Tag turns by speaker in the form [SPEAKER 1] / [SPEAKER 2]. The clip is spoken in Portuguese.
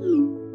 [SPEAKER 1] Hum.